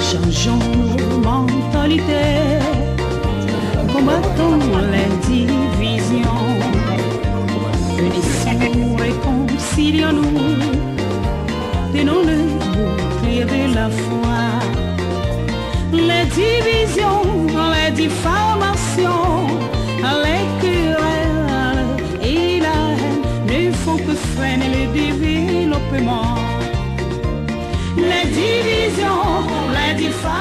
Changeons nos mentalités, combattons les divisions, unissons, réconcilions-nous, tenons le bouclier de la foi. Les divisions, les diffamations, les querelles et la haine ne font que freiner le développement. Divisions, les diffamations.